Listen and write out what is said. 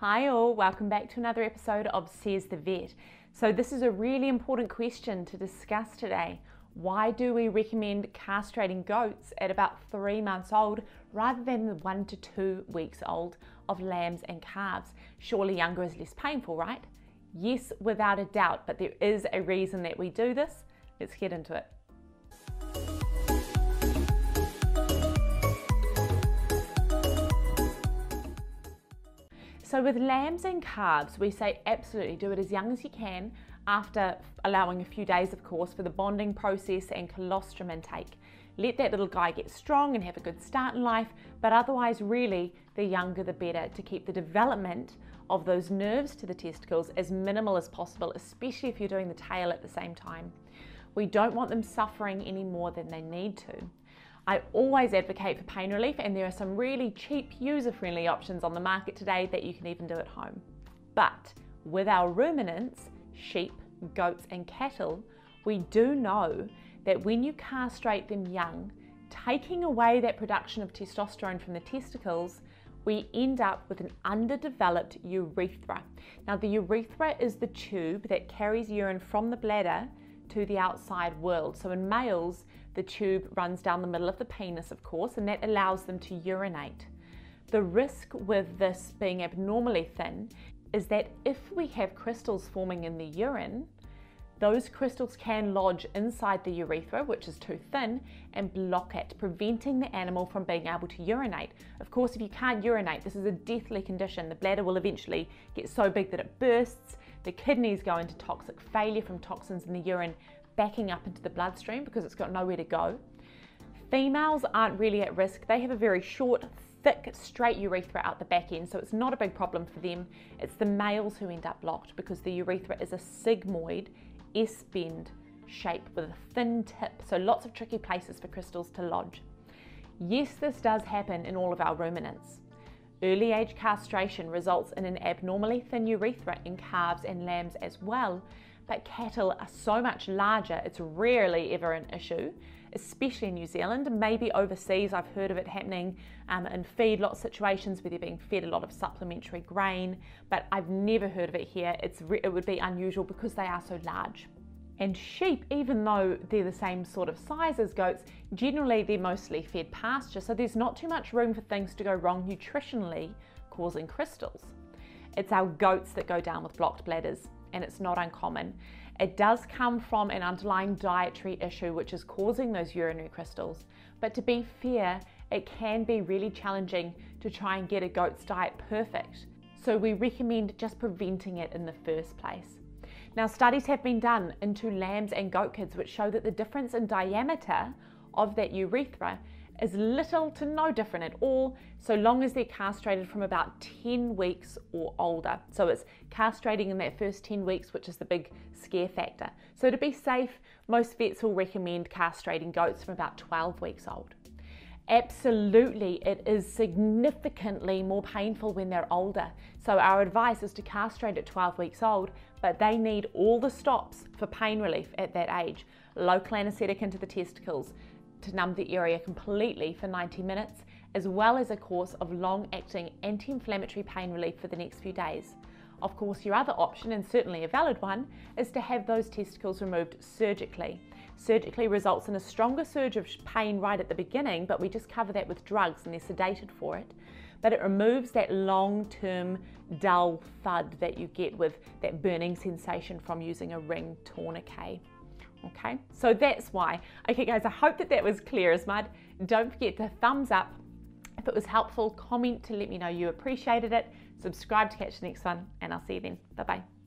Hi all, welcome back to another episode of Sez the Vet. So this is a really important question to discuss today. Why do we recommend castrating goats at about three months old rather than the one to two weeks old of lambs and calves? Surely younger is less painful, right? Yes, without a doubt, but there is a reason that we do this. Let's get into it. So with lambs and calves, we say absolutely do it as young as you can after allowing a few days, of course, for the bonding process and colostrum intake. Let that little guy get strong and have a good start in life, but otherwise, really, the younger the better to keep the development of those nerves to the testicles as minimal as possible, especially if you're doing the tail at the same time. We don't want them suffering any more than they need to. I always advocate for pain relief, and there are some really cheap, user friendly options on the market today that you can even do at home. But with our ruminants, sheep, goats, and cattle, we do know that when you castrate them young, taking away that production of testosterone from the testicles, we end up with an underdeveloped urethra. Now, the urethra is the tube that carries urine from the bladder to the outside world. So in males, the tube runs down the middle of the penis, of course, and that allows them to urinate. The risk with this being abnormally thin is that if we have crystals forming in the urine, those crystals can lodge inside the urethra, which is too thin, and block it, preventing the animal from being able to urinate. Of course, if you can't urinate, this is a deathly condition. The bladder will eventually get so big that it bursts, the kidneys go into toxic failure from toxins in the urine backing up into the bloodstream because it's got nowhere to go. Females aren't really at risk. They have a very short, thick, straight urethra out the back end, so it's not a big problem for them. It's the males who end up blocked because the urethra is a sigmoid S-bend shape with a thin tip, so lots of tricky places for crystals to lodge. Yes, this does happen in all of our ruminants. Early age castration results in an abnormally thin urethra in calves and lambs as well, but cattle are so much larger, it's rarely ever an issue, especially in New Zealand. Maybe overseas, I've heard of it happening um, in feedlot situations where they're being fed a lot of supplementary grain, but I've never heard of it here. It's it would be unusual because they are so large. And sheep, even though they're the same sort of size as goats, generally they're mostly fed pasture, so there's not too much room for things to go wrong nutritionally, causing crystals. It's our goats that go down with blocked bladders, and it's not uncommon. It does come from an underlying dietary issue which is causing those urinary crystals, but to be fair, it can be really challenging to try and get a goat's diet perfect. So we recommend just preventing it in the first place. Now, studies have been done into lambs and goat kids which show that the difference in diameter of that urethra is little to no different at all, so long as they're castrated from about 10 weeks or older. So it's castrating in that first 10 weeks, which is the big scare factor. So to be safe, most vets will recommend castrating goats from about 12 weeks old. Absolutely, it is significantly more painful when they're older. So, our advice is to castrate at 12 weeks old, but they need all the stops for pain relief at that age. Local anesthetic into the testicles to numb the area completely for 90 minutes, as well as a course of long acting anti inflammatory pain relief for the next few days. Of course, your other option, and certainly a valid one, is to have those testicles removed surgically. Surgically results in a stronger surge of pain right at the beginning, but we just cover that with drugs and they're sedated for it. But it removes that long term dull thud that you get with that burning sensation from using a ring tourniquet. Okay, so that's why. Okay, guys, I hope that that was clear as mud. Don't forget to thumbs up if it was helpful, comment to let me know you appreciated it, subscribe to catch the next one, and I'll see you then. Bye bye.